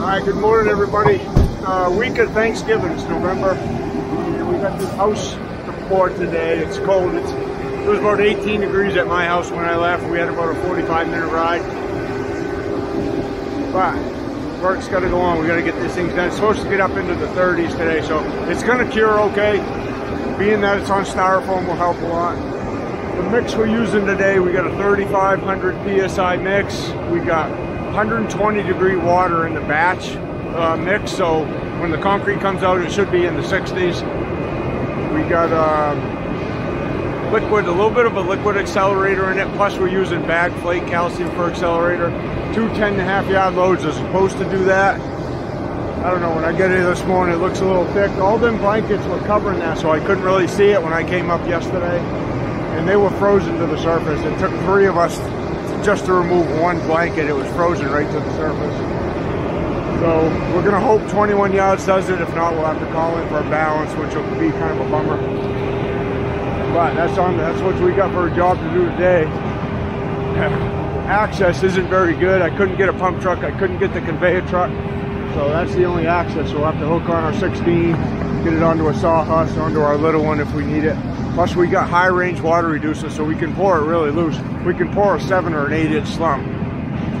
Hi, good morning, everybody. Uh, week of Thanksgiving, it's November. We got this house report today. It's cold. It's, it was about 18 degrees at my house when I left. We had about a 45 minute ride. But work's got to go on. We got to get these things done. It's supposed to get up into the 30s today, so it's going to cure okay. Being that it's on styrofoam will help a lot. The mix we're using today, we got a 3500 PSI mix. We got 120 degree water in the batch uh, mix, so when the concrete comes out, it should be in the 60s. We got um, liquid, a little bit of a liquid accelerator in it, plus we're using bag flake calcium for accelerator. Two 10 and a half yard loads are supposed to do that. I don't know, when I get here this morning, it looks a little thick. All them blankets were covering that, so I couldn't really see it when I came up yesterday. And they were frozen to the surface. It took three of us just to remove one blanket. It was frozen right to the surface. So we're gonna hope 21 yards does it. If not, we'll have to call in for a balance, which will be kind of a bummer. But that's on. That's what we got for a job to do today. Access isn't very good. I couldn't get a pump truck. I couldn't get the conveyor truck. So that's the only access. We'll have to hook on our 16, get it onto a sawhorse, onto our little one if we need it. Plus we got high range water reducer so we can pour it really loose. We can pour a seven or an eight inch slump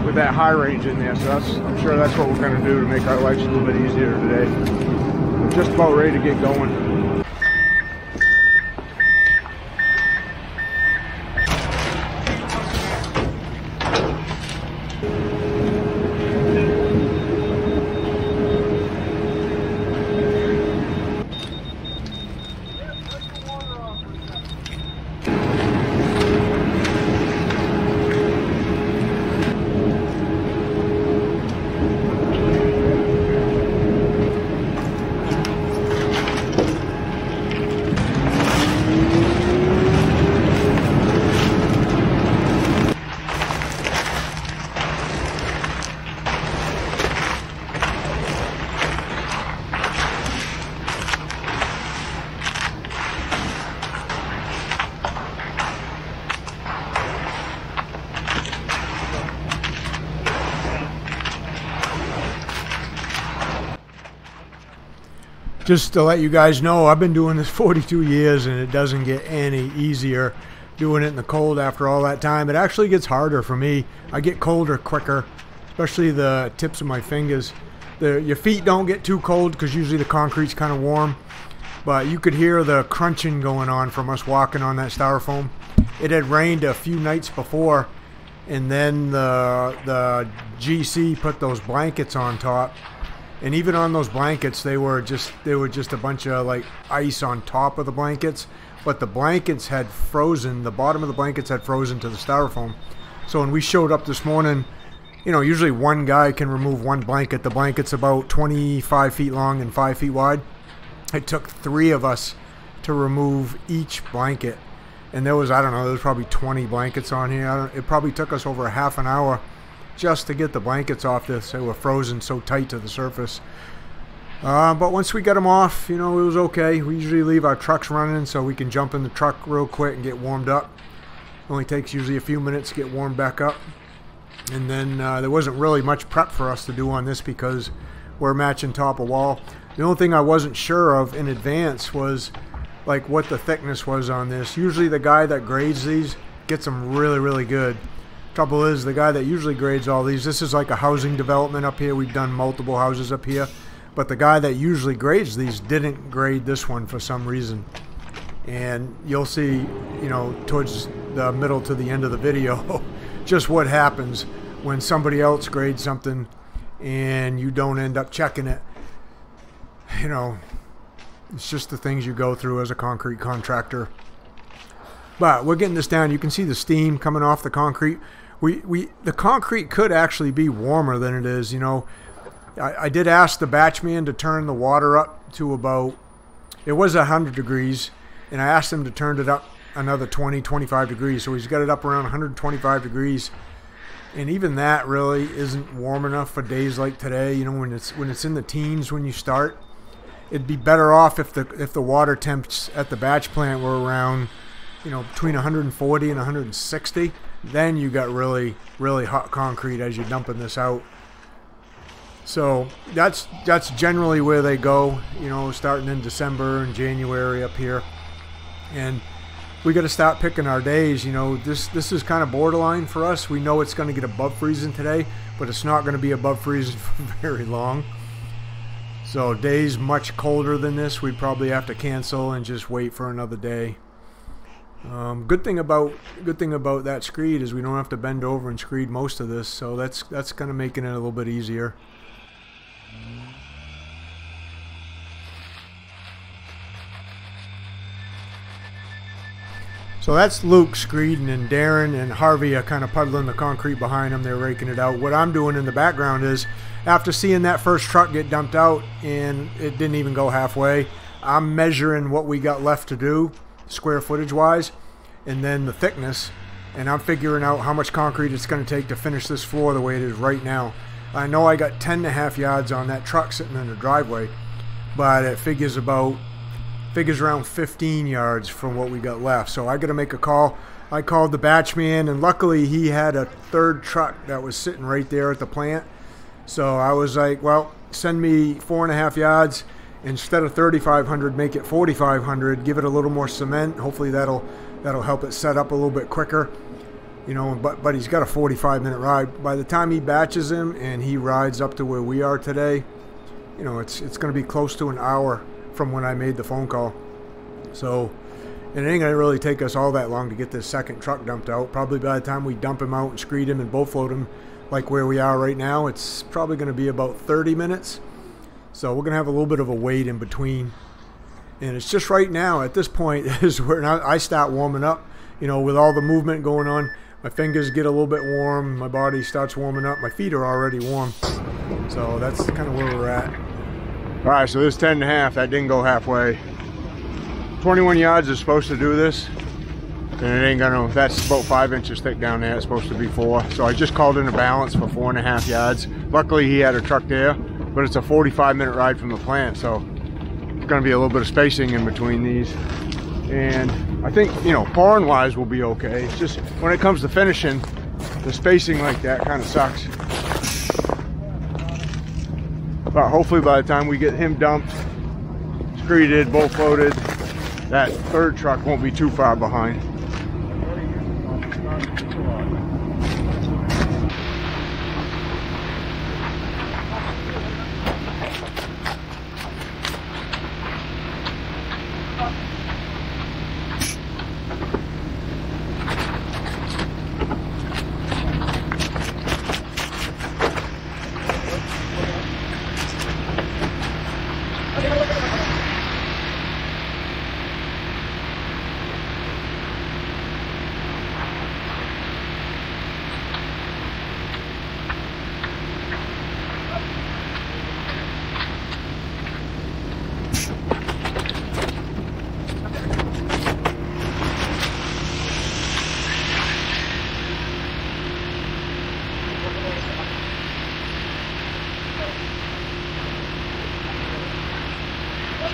with that high range in there. So that's, I'm sure that's what we're gonna do to make our lives a little bit easier today. We're just about ready to get going. Just to let you guys know, I've been doing this 42 years and it doesn't get any easier doing it in the cold after all that time. It actually gets harder for me. I get colder quicker, especially the tips of my fingers. The, your feet don't get too cold because usually the concrete's kind of warm, but you could hear the crunching going on from us walking on that styrofoam. It had rained a few nights before, and then the, the GC put those blankets on top and even on those blankets they were just they were just a bunch of like ice on top of the blankets. But the blankets had frozen the bottom of the blankets had frozen to the styrofoam. So when we showed up this morning you know usually one guy can remove one blanket. The blanket's about 25 feet long and 5 feet wide. It took three of us to remove each blanket. And there was i don't know there was probably 20 blankets on here. It probably took us over a half an hour just to get the blankets off this. They were frozen so tight to the surface. Uh, but once we got them off, you know, it was okay. We usually leave our trucks running so we can jump in the truck real quick and get warmed up. Only takes usually a few minutes to get warmed back up. And then uh, there wasn't really much prep for us to do on this because we're matching top of wall. The only thing I wasn't sure of in advance was like what the thickness was on this. Usually the guy that grades these gets them really, really good. Trouble is, the guy that usually grades all these, this is like a housing development up here. We've done multiple houses up here. But the guy that usually grades these didn't grade this one for some reason. And you'll see, you know, towards the middle to the end of the video, just what happens when somebody else grades something and you don't end up checking it. You know, it's just the things you go through as a concrete contractor. But we're getting this down. You can see the steam coming off the concrete we, we the concrete could actually be warmer than it is. You know, I, I did ask the batchman to turn the water up to about it was 100 degrees, and I asked him to turn it up another 20, 25 degrees. So he's got it up around 125 degrees. And even that really isn't warm enough for days like today. You know, when it's when it's in the teens when you start, it'd be better off if the if the water temps at the batch plant were around, you know, between 140 and 160 then you got really, really hot concrete as you're dumping this out. So that's that's generally where they go, you know, starting in December and January up here. And we got to start picking our days. You know, this this is kind of borderline for us. We know it's going to get above freezing today, but it's not going to be above freezing for very long. So days much colder than this, we'd probably have to cancel and just wait for another day. Um, good thing about good thing about that screed is we don't have to bend over and screed most of this, so that's that's kind of making it a little bit easier. So that's Luke screeding and Darren and Harvey are kind of puddling the concrete behind them. They're raking it out. What I'm doing in the background is after seeing that first truck get dumped out and it didn't even go halfway, I'm measuring what we got left to do square footage wise and then the thickness and I'm figuring out how much concrete it's going to take to finish this floor the way it is right now. I know I got 10 and a half yards on that truck sitting in the driveway, but it figures about figures around 15 yards from what we got left. So I got to make a call. I called the batch man, and luckily he had a third truck that was sitting right there at the plant. So I was like, well, send me four and a half yards. Instead of 3,500, make it 4,500. Give it a little more cement. Hopefully that'll that'll help it set up a little bit quicker. You know, but but he's got a 45 minute ride. By the time he batches him and he rides up to where we are today, you know, it's it's going to be close to an hour from when I made the phone call. So, it ain't gonna really take us all that long to get this second truck dumped out. Probably by the time we dump him out and screed him and bull float him, like where we are right now, it's probably gonna be about 30 minutes. So we're gonna have a little bit of a wait in between. And it's just right now at this point is where I start warming up. You know, with all the movement going on, my fingers get a little bit warm, my body starts warming up, my feet are already warm. So that's kind of where we're at. All right, so this 10 and a half, that didn't go halfway. 21 yards is supposed to do this. And it ain't gonna, that's about five inches thick down there. It's supposed to be four. So I just called in a balance for four and a half yards. Luckily he had a truck there, but it's a 45 minute ride from the plant. So it's gonna be a little bit of spacing in between these. And I think, you know, pouring wise will be okay. It's just when it comes to finishing, the spacing like that kind of sucks. But hopefully by the time we get him dumped, screeded, bull floated, that third truck won't be too far behind.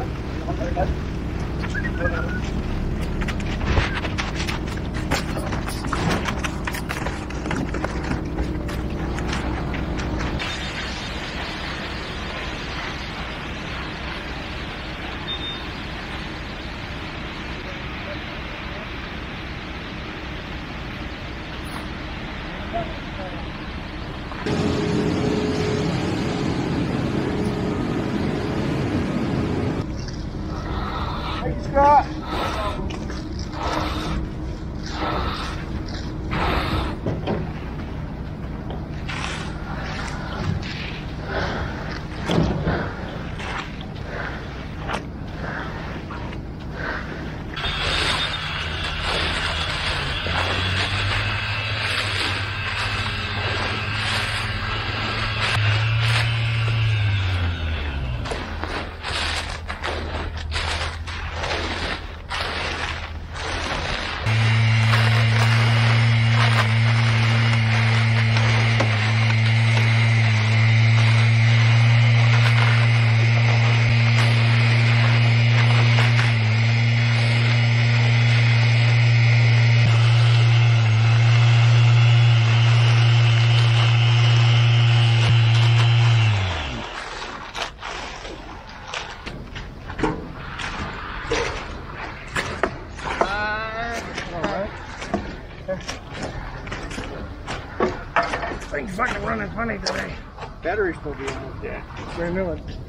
¿Qué pasa? ¿Qué pasa? ¿Qué? Battery's still being on. Yeah.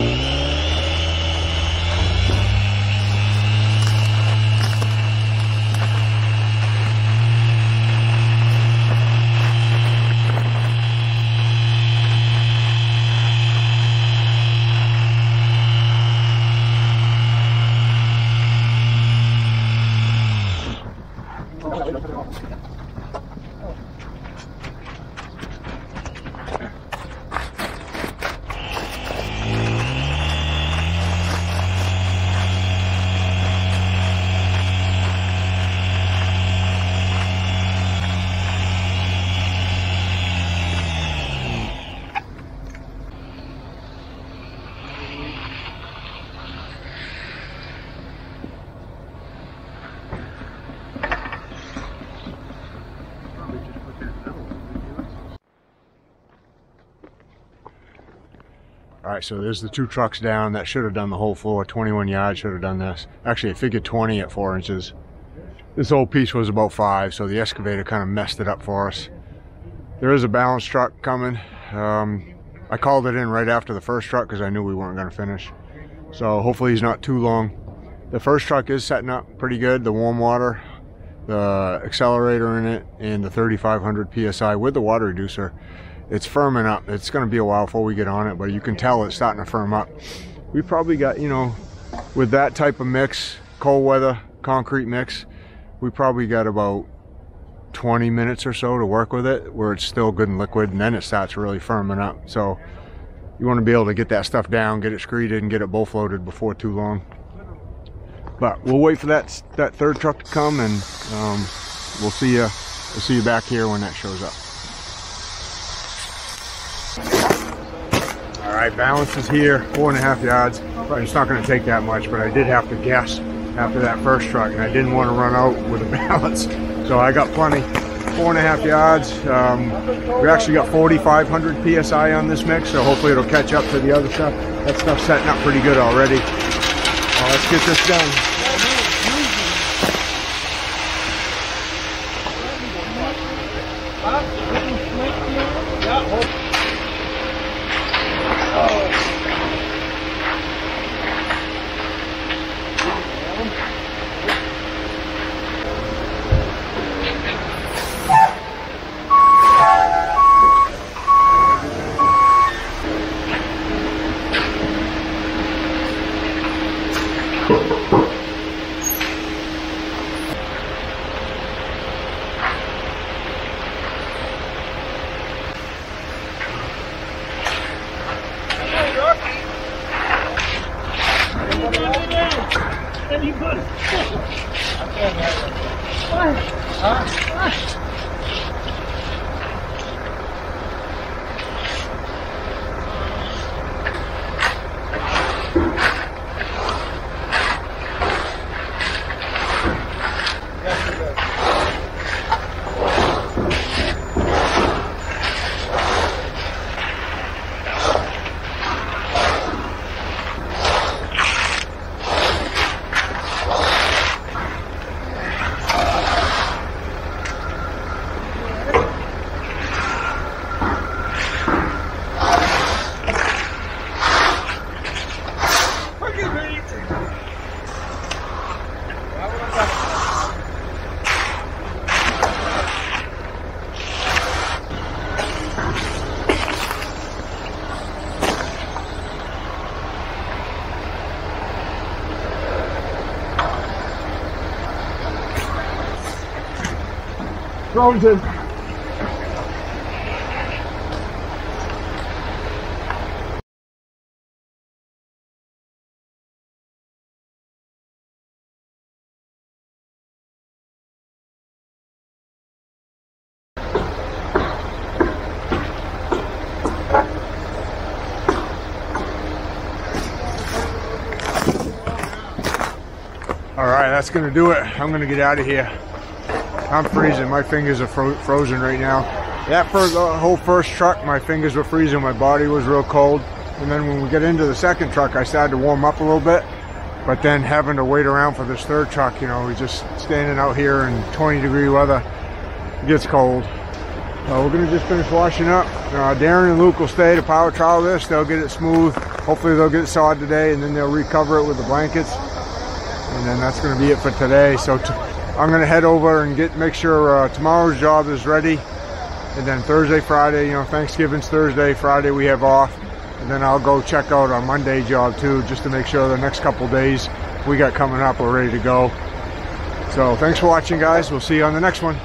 All right, so there's the two trucks down. That should have done the whole floor. 21 yards should have done this. Actually, I figured 20 at four inches. This whole piece was about five, so the excavator kind of messed it up for us. There is a balance truck coming. Um, I called it in right after the first truck because I knew we weren't going to finish. So hopefully he's not too long. The first truck is setting up pretty good. The warm water, the accelerator in it, and the 3500 psi with the water reducer. It's firming up. It's going to be a while before we get on it, but you can tell it's starting to firm up. We probably got, you know, with that type of mix, cold weather, concrete mix, we probably got about 20 minutes or so to work with it where it's still good and liquid and then it starts really firming up. So you want to be able to get that stuff down, get it screeded and get it bull floated before too long. But we'll wait for that that third truck to come and um, we'll see you we'll see you back here when that shows up. Right, balance is here, four and a half yards. It's not going to take that much, but I did have to guess after that first truck, and I didn't want to run out with a balance. So I got plenty. Four and a half yards. Um, we actually got 4,500 PSI on this mix, so hopefully it'll catch up to the other stuff. That stuff's setting up pretty good already. Uh, let's get this done. embora. Vai. Ah. Ah. Frozen. All right, that's gonna do it. I'm gonna get out of here. I'm freezing. My fingers are fro frozen right now. That first, the whole first truck, my fingers were freezing. My body was real cold. And then when we get into the second truck, I started to warm up a little bit. But then having to wait around for this third truck, you know, we're just standing out here in 20 degree weather, it gets cold. Uh, we're gonna just finish washing up. Uh, Darren and Luke will stay to power trowel this. They'll get it smooth. Hopefully they'll get it sawed today and then they'll recover it with the blankets. And then that's gonna be it for today. So I'm gonna head over and get make sure uh, tomorrow's job is ready. And then Thursday, Friday, you know, Thanksgiving's Thursday, Friday we have off. And then I'll go check out our Monday job too, just to make sure the next couple days we got coming up, we're ready to go. So thanks for watching guys. We'll see you on the next one.